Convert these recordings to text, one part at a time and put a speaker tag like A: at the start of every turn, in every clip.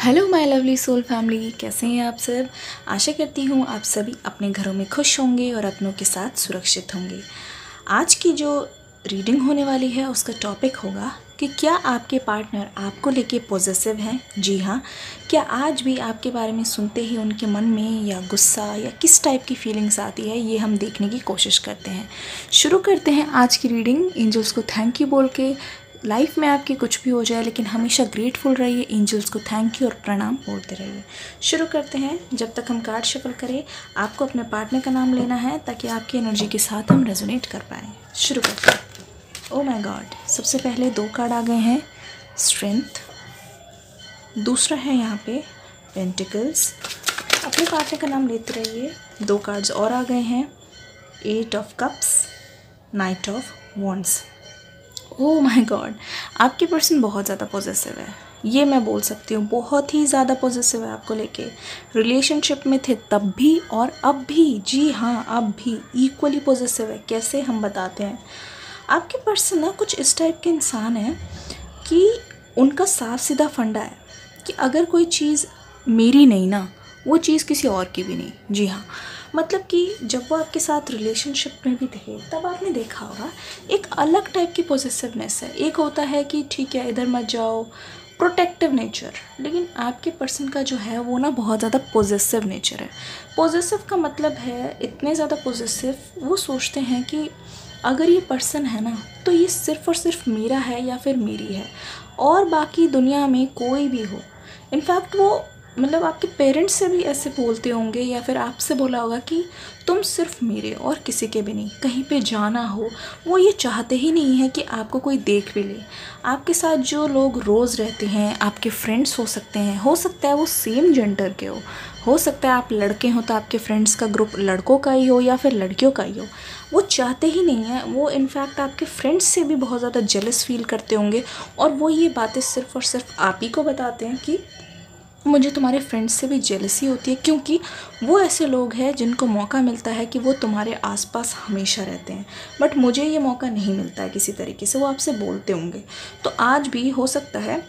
A: Hello my lovely soul family कैसे हैं आप सब? आशा करती हूँ आप सभी अपने घरों में खुश होंगे और अपनों के साथ सुरक्षित होंगे। आज की जो रीडिंग होने वाली है, उसका टॉपिक होगा कि क्या आपके पार्टनर आपको लेके पॉजिटिव हैं? जी हाँ क्या आज भी आपके बारे में सुनते ही उनके मन में या गुस्सा या किस टाइप की फीलिंग्स आती है, ये हम देखने की कोशिश करते हैं। शुरू करते हैं आज की रीडिंग एंजल्स को थैंक यू बोल के। लाइफ में आपकी कुछ भी हो जाए, लेकिन हमेशा ग्रेटफुल रहिए एंजल्स को थैंक यू और प्रणाम बोलते रहिए। शुरू करते हैं, जब तक हम कार्ड शफल करें, आपको अपने पार्टनर का नाम लेना है, ताकि आपकी एनर्जी के साथ हम रेजोनेट कर पाएँ। शुरू करते हैं। ओ माई गॉड सबसे पहले दो कार्ड आ गए हैं स्ट्रेंथ दूसरा है यहाँ पे पेंटिकल्स अपने पार्टनर का नाम लेते रहिए। दो कार्ड्स और आ गए हैं eight of cups knight of wands oh my god आपकी पर्सन बहुत ज़्यादा पॉजिटिव है। ये मैं बोल सकती हूँ, बहुत ही ज़्यादा पॉजिटिव है आपको लेके। रिलेशनशिप में थे तब भी और अब भी। जी हाँ अब भी इक्वली पॉजिटिव है। कैसे हम बताते हैं? आपके पर्सन ना कुछ इस टाइप के इंसान हैं कि उनका साफ़ सीधा फंडा है कि अगर कोई चीज़ मेरी नहीं ना, वो चीज़ किसी और की भी नहीं। जी हाँ। मतलब कि जब वो आपके साथ रिलेशनशिप में भी थे, तब आपने देखा होगा, एक अलग टाइप की पॉजिटिवनेस है। एक होता है कि ठीक है, इधर मत जाओ प्रोटेक्टिव नेचर लेकिन आपके पर्सन का जो है, वो ना बहुत ज़्यादा पॉजिटिव नेचर है। पॉजिटिव का मतलब है, इतने ज़्यादा पॉजिटिव वो सोचते हैं कि अगर ये पर्सन है ना तो ये सिर्फ़ और सिर्फ़ मेरा है या फिर मेरी है। और बाकी दुनिया में कोई भी हो इनफैक्ट वो मतलब आपके पेरेंट्स से भी ऐसे बोलते होंगे या फिर आपसे बोला होगा कि तुम सिर्फ़ मेरे और किसी के भी नहीं, कहीं पे जाना हो, वो ये चाहते ही नहीं है कि आपको कोई देख भी ले। आपके साथ जो लोग रोज़ रहते हैं, आपके फ्रेंड्स हो सकते हैं, हो सकता है वो सेम जेंडर के हो हो सकता है आप लड़के हो तो आपके फ्रेंड्स का ग्रुप लड़कों का ही हो या फिर लड़कियों का ही हो, वो चाहते ही नहीं है, वो इनफैक्ट आपके फ्रेंड्स से भी बहुत ज़्यादा जेलस फील करते होंगे और वो ये बातें सिर्फ़ और सिर्फ़ आप ही को बताते हैं कि मुझे तुम्हारे फ्रेंड्स से भी जेलसी होती है क्योंकि वो ऐसे लोग हैं जिनको मौका मिलता है कि वो तुम्हारे आसपास हमेशा रहते हैं। बट मुझे ये मौका नहीं मिलता है किसी तरीके से, वो आपसे बोलते होंगे। तो आज भी हो सकता है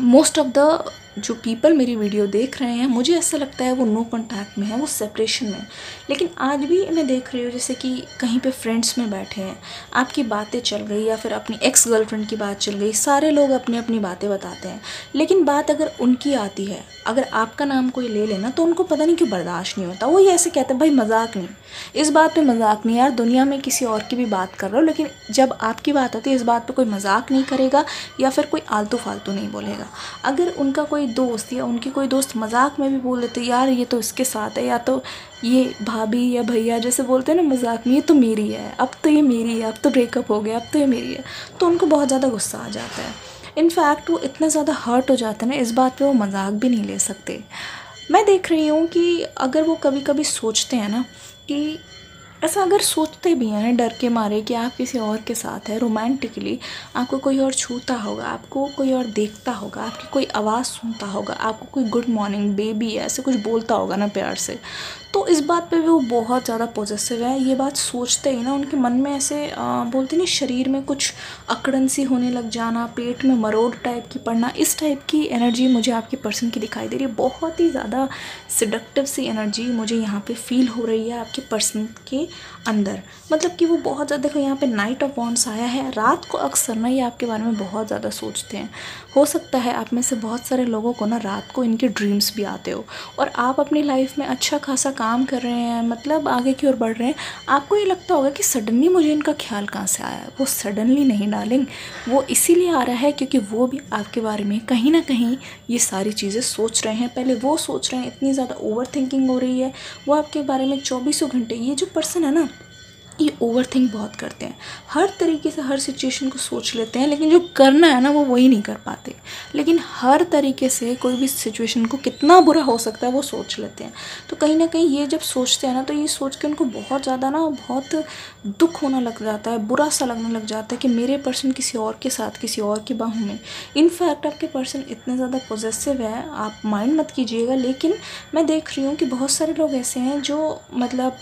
A: मोस्ट ऑफ़ द जो पीपल मेरी वीडियो देख रहे हैं, मुझे ऐसा लगता है वो नो कॉन्टैक्ट में है, वो सेपरेशन में लेकिन आज भी मैं देख रही हूँ, जैसे कि कहीं पे फ्रेंड्स में बैठे हैं, आपकी बातें चल गई या फिर अपनी एक्स गर्लफ्रेंड की बात चल गई, सारे लोग अपनी अपनी बातें बताते हैं। लेकिन बात अगर उनकी आती है अगर आपका नाम कोई ले लेना तो उनको पता नहीं क्यों बर्दाश्त नहीं होता। वो ये ऐसे कहते हैं, भाई, मज़ाक नहीं। इस बात पे मज़ाक नहीं, यार, दुनिया में किसी और की भी बात कर रहे हो। लेकिन जब आपकी बात आती है, इस बात पे कोई मज़ाक नहीं करेगा या फिर कोई आलतू फालतू नहीं बोलेगा। अगर उनका कोई दोस्त या उनकी कोई दोस्त मज़ाक में भी बोल देते, यार, ये तो इसके साथ है, या तो ये भाभी या भैया जैसे बोलते हैं ना, मज़ाक में, ये तो मेरी है, अब तो ये मेरी है, अब तो ब्रेकअप हो गया, अब तो ये मेरी है। तो उनको बहुत ज़्यादा गुस्सा आ जाता है। इनफैक्ट वो इतना ज़्यादा हर्ट हो जाते हैं ना, इस बात पे वो मज़ाक भी नहीं ले सकते। मैं देख रही हूँ कि अगर वो कभी कभी सोचते हैं ना कि ऐसा अगर सोचते भी हैं, डर के मारे कि आप किसी और के साथ हैं रोमांटिकली आपको कोई और छूता होगा, आपको कोई और देखता होगा, आपकी कोई आवाज़ सुनता होगा, आपको कोई गुड मॉर्निंग बेबी ऐसे कुछ बोलता होगा ना प्यार से तो इस बात पे भी वो बहुत ज़्यादा पॉजिटिव है। ये बात सोचते ही ना उनके मन में ऐसे आ, बोलते नहीं शरीर में कुछ अकड़न सी होने लग जाना पेट में मरोड़ टाइप की पड़ना इस टाइप की एनर्जी मुझे आपके पर्सन की दिखाई दे रही है। बहुत ही ज़्यादा सिडक्टिव सी एनर्जी मुझे यहाँ पे फील हो रही है आपके पर्सन के अंदर। मतलब कि वो बहुत ज़्यादा देखो यहाँ पे नाइट ऑफ़ बॉन्ड्स आया है रात को अक्सर ना ये आपके बारे में बहुत ज़्यादा सोचते हैं। हो सकता है आप में से बहुत सारे लोगों को ना रात को इनके ड्रीम्स भी आते हो और आप अपनी लाइफ में अच्छा खासा काम कर रहे हैं मतलब आगे की ओर बढ़ रहे हैं। आपको ये लगता होगा कि सडनली मुझे इनका ख्याल कहाँ से आया? वो सडनली नहीं डालेंगे वो इसीलिए आ रहा है क्योंकि वो भी आपके बारे में कहीं ना कहीं ये सारी चीज़ें सोच रहे हैं। पहले वो सोच रहे हैं, इतनी ज़्यादा ओवर थिंकिंग हो रही है। वो आपके बारे में चौबीसों घंटे, ये जो पर्सन है ना ये ओवर थिंक बहुत करते हैं। हर तरीके से हर सिचुएशन को सोच लेते हैं, लेकिन जो करना है ना, वो वही नहीं कर पाते। लेकिन हर तरीके से कोई भी सिचुएशन को कितना बुरा हो सकता है, वो सोच लेते हैं। तो कहीं ना कहीं ये जब सोचते हैं ना तो ये सोच के उनको बहुत ज़्यादा ना, बहुत दुख होना लग जाता है, बुरा सा लगने लग जाता है कि मेरे पर्सन किसी और के साथ, किसी और की बाहों में। इनफैक्ट आपके पर्सन इतने ज़्यादा पॉजिटिव है, आप माइंड मत कीजिएगा, लेकिन मैं देख रही हूँ कि बहुत सारे लोग ऐसे हैं जो मतलब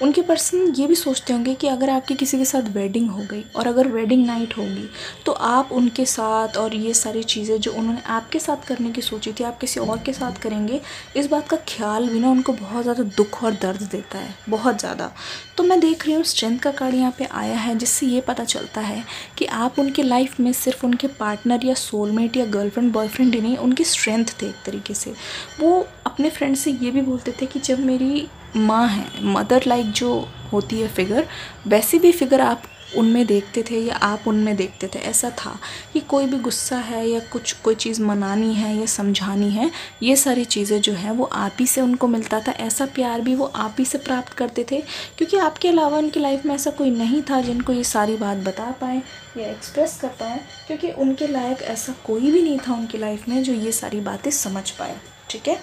A: उनके पर्सन ये भी सोचते होंगे कि अगर आपकी किसी के साथ वेडिंग हो गई और अगर वेडिंग नाइट होगी तो आप उनके साथ और ये सारी चीज़ें जो उन्होंने आपके साथ करने की सोची थी, आप किसी और के साथ करेंगे, इस बात का ख्याल भी ना उनको बहुत ज़्यादा दुख और दर्द देता है, बहुत ज़्यादा। तो मैं देख रही हूँ स्ट्रेंथ का कार्ड यहाँ पे आया है, जिससे ये पता चलता है कि आप उनके लाइफ में सिर्फ़ उनके पार्टनर या सोलमेट या गर्लफ्रेंड बॉयफ्रेंड ही नहीं, उनकी स्ट्रेंथ थे एक तरीके से। वो अपने फ्रेंड से ये भी बोलते थे कि जब मेरी माँ है मदर लाइक जो होती है फिगर वैसी भी फिगर आप उनमें देखते थे या आप उनमें देखते थे, ऐसा था कि कोई भी गुस्सा है या कुछ, कोई चीज़ मनानी है या समझानी है, ये सारी चीज़ें जो हैं वो आप ही से उनको मिलता था, ऐसा प्यार भी वो आप ही से प्राप्त करते थे, क्योंकि आपके अलावा उनकी लाइफ में ऐसा कोई नहीं था जिनको ये सारी बात बता पाए या एक्सप्रेस कर पाए, क्योंकि उनके लायक ऐसा कोई भी नहीं था उनकी लाइफ में जो ये सारी बातें समझ पाए, ठीक है?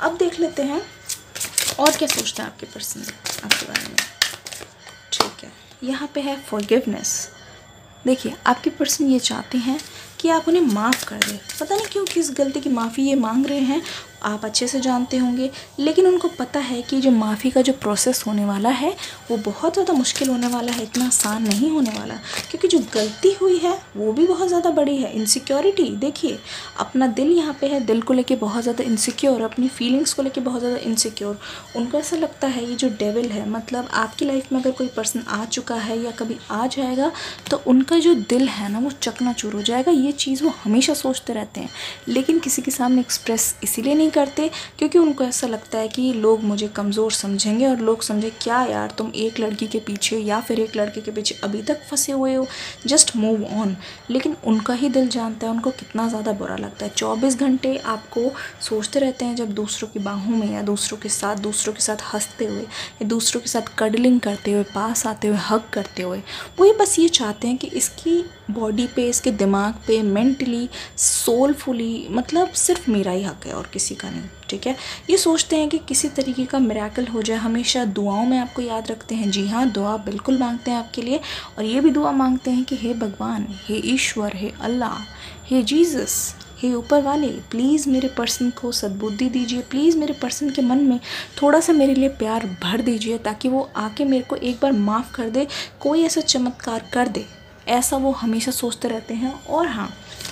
A: अब देख लेते हैं और क्या सोचते हैं आपके पर्सन आपके बारे में? ठीक है, यहाँ पे है फॉरगिवनेस देखिए, आपके पर्सन ये चाहते हैं कि आप उन्हें माफ़ कर दें। पता नहीं क्यों किस गलती की माफ़ी ये मांग रहे हैं आप अच्छे से जानते होंगे, लेकिन उनको पता है कि जो माफ़ी का जो प्रोसेस होने वाला है, वो बहुत ज़्यादा मुश्किल होने वाला है, इतना आसान नहीं होने वाला। क्योंकि जो गलती हुई है, वो भी बहुत ज़्यादा बड़ी है। इनसिक्योरिटी देखिए, अपना दिल यहाँ पे है, दिल को लेके बहुत ज़्यादा इनसिक्योर अपनी फीलिंग्स को लेके बहुत ज़्यादा इनसिक्योर उनको ऐसा लगता है, ये जो डेविल है मतलब आपकी लाइफ में अगर कोई पर्सन आ चुका है या कभी आ जाएगा तो उनका जो दिल है ना, वो चकनाचूर हो जाएगा। ये चीज़ वो हमेशा सोचते रहते हैं। लेकिन किसी के सामने एक्सप्रेस इसीलिए नहीं करते, क्योंकि उनको ऐसा लगता है कि लोग मुझे कमज़ोर समझेंगे और लोग समझे, क्या यार, तुम एक लड़की के पीछे या फिर एक लड़के के पीछे अभी तक फंसे हुए हो? जस्ट मूव ऑन लेकिन उनका ही दिल जानता है, उनको कितना ज़्यादा बुरा लगता है। चौबीस घंटे आपको सोचते रहते हैं जब दूसरों की बाहों में या दूसरों के साथ, दूसरों के साथ हँसते हुए या दूसरों के साथ कडलिंग करते हुए, पास आते हुए हक करते हुए। वो ये बस ये चाहते हैं कि इसकी बॉडी पे, इसके दिमाग पे मेंटली सोलफुली मतलब सिर्फ़ मेरा ही हक है और किसी का नहीं ठीक है? ये सोचते हैं कि किसी तरीके का मेराकल हो जाए, हमेशा दुआओं में आपको याद रखते हैं। जी हाँ दुआ बिल्कुल मांगते हैं आपके लिए और ये भी दुआ मांगते हैं कि हे भगवान, हे ईश्वर, हे अल्लाह, हे जीसस, हे ऊपर वाले, प्लीज़ मेरे पर्सन को सद्बुद्धि दीजिए, प्लीज़ मेरे पर्सन के मन में थोड़ा सा मेरे लिए प्यार भर दीजिए ताकि वो आके मेरे को एक बार माफ़ कर दे, कोई ऐसा चमत्कार कर दे, ऐसा वो हमेशा सोचते रहते हैं। और हाँ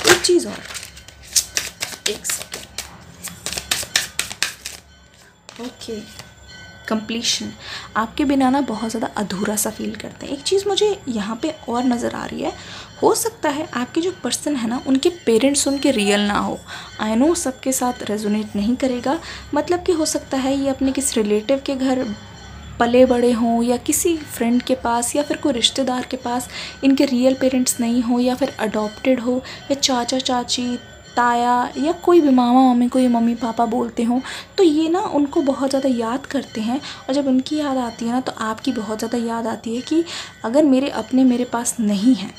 A: एक चीज़ और, एक सेकेंड ओके कंप्लीशन आपके बिना ना बहुत ज़्यादा अधूरा सा फील करते हैं। एक चीज़ मुझे यहाँ पे और नज़र आ रही है। हो सकता है आपके जो पर्सन है ना, उनके पेरेंट्स उनके रियल ना हो। आई नो सबके साथ रेजोनेट नहीं करेगा। मतलब कि हो सकता है ये अपने किस रिलेटिव के घर पले बड़े हों या किसी फ्रेंड के पास या फिर कोई रिश्तेदार के पास इनके रियल पेरेंट्स नहीं हो या फिर अडॉप्टेड हो या चाचा चाची ताया या कोई भी मामा मम्मी को मम्मी, पापा बोलते हों तो ये ना उनको बहुत ज़्यादा याद करते हैं। और जब उनकी याद आती है ना तो आपकी बहुत ज़्यादा याद आती है कि अगर मेरे अपने मेरे पास नहीं हैं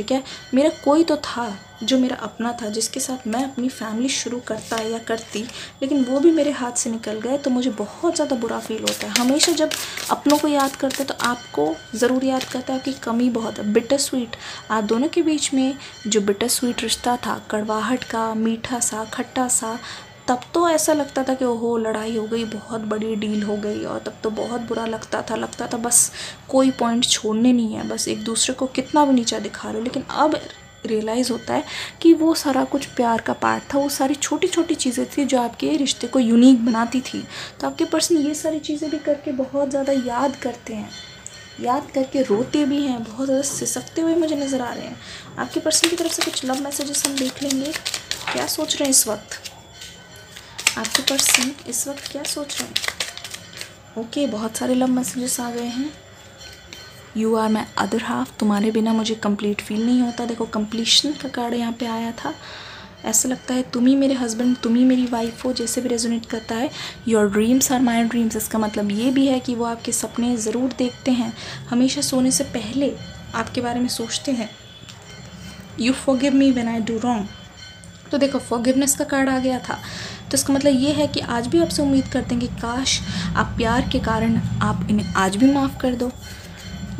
A: ठीक है? मेरा कोई तो था जो मेरा अपना था, जिसके साथ मैं अपनी फैमिली शुरू करता या करती, लेकिन वो भी मेरे हाथ से निकल गए तो मुझे बहुत ज़्यादा बुरा फील होता है। हमेशा जब अपनों को याद करते हैं तो आपको ज़रूर याद करता है आपकी कमी बहुत है। बिटर स्वीट आप दोनों के बीच में जो बिटर स्वीट रिश्ता था, कड़वाहट का, मीठा सा, खट्टा सा तब तो ऐसा लगता था कि ओहो, लड़ाई हो गई, बहुत बड़ी डील हो गई और तब तो बहुत बुरा लगता था लगता था बस कोई पॉइंट छोड़ने नहीं है, बस एक दूसरे को कितना भी नीचा दिखा रहे हो। लेकिन अब रियलाइज़ होता है कि वो सारा कुछ प्यार का पार्ट था, वो सारी छोटी छोटी चीज़ें थी जो आपके रिश्ते को यूनिक बनाती थी। तो आपके पर्सन ये सारी चीज़ें भी करके बहुत ज़्यादा याद करते हैं, याद करके रोते भी हैं, बहुत ज़्यादा सिसकते हुए मुझे नज़र आ रहे हैं। आपके पर्सन की तरफ़ से कुछ लव मैसेजेस हम देख लेंगे। क्या सोच रहे हैं इस वक्त? आपके पर्सन इस वक्त क्या सोच रहे हैं? ओके, बहुत सारे लव मैसेजेस आ गए हैं। You are my other half तुम्हारे बिना मुझे कंप्लीट फील नहीं होता। देखो कंप्लीशन का कार्ड यहाँ पे आया था। ऐसा लगता है तुम ही मेरे हस्बैंड तुम ही मेरी वाइफ हो, जैसे भी रेजोनेट करता है। Your dreams are my dreams इसका मतलब ये भी है कि वो आपके सपने ज़रूर देखते हैं। हमेशा सोने से पहले आपके बारे में सोचते हैं। You forgive me when I do wrong तो देखो फॉरगिवनेस का कार्ड आ गया था। तो इसका मतलब ये है कि आज भी आपसे उम्मीद करते हैं कि काश आप प्यार के कारण आप इन्हें आज भी माफ़ कर दो।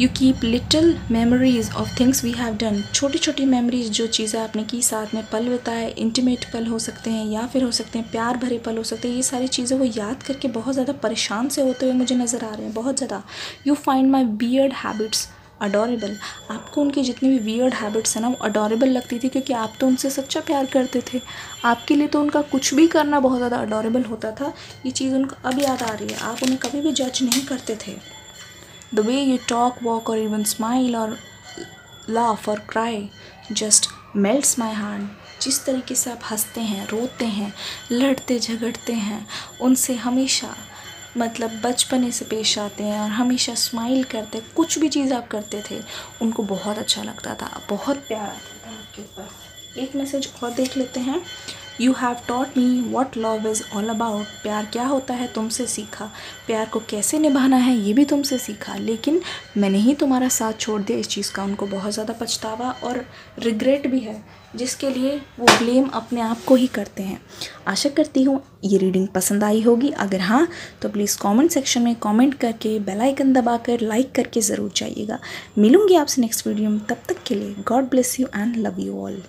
A: You keep little memories of things we have done छोटी छोटी मेमोरीज जो चीज़ें आपने की, साथ में पल बिताए इंटीमेट पल हो सकते हैं या फिर हो सकते हैं प्यार भरे पल हो सकते हैं, ये सारी चीज़ें वो याद करके बहुत ज़्यादा परेशान से होते हुए मुझे नज़र आ रहे हैं, बहुत ज़्यादा। You find my beard habits adorable आपको उनकी जितनी भी वियर्ड हैबिट्स हैं ना, वो अडोरेबल लगती थी क्योंकि आप तो उनसे सच्चा प्यार करते थे। आपके लिए तो उनका कुछ भी करना बहुत ज़्यादा अडोरेबल होता था। ये चीज़ उनको अब याद आ रही है। आप उन्हें कभी भी जज नहीं करते थे। The way you talk walk और इवन स्माइल और लाफ और cry just melts my heart जिस तरीके से आप हँसते हैं, रोते हैं, लड़ते, झगड़ते हैं, उनसे हमेशा मतलब बचपने से पेश आते हैं और हमेशा स्माइल करते कुछ भी चीज़ आप करते थे, उनको बहुत अच्छा लगता था, बहुत प्यार आता था। आपके ऊपर एक मैसेज और देख लेते हैं। You have taught me what love is all about प्यार क्या होता है तुमसे सीखा। प्यार को कैसे निभाना है ये भी तुमसे सीखा। लेकिन मैंने ही तुम्हारा साथ छोड़ दिया इस चीज़ का। उनको बहुत ज़्यादा पछतावा और रिग्रेट भी है, जिसके लिए वो ब्लेम अपने आप को ही करते हैं। आशा करती हूँ ये रीडिंग पसंद आई होगी। अगर हाँ तो प्लीज़ कमेंट सेक्शन में कमेंट करके बेल आइकन दबाकर लाइक करके ज़रूर जाइएगा। मिलूँगी आपसे नेक्स्ट वीडियो में। तब तक के लिए god bless you and love you all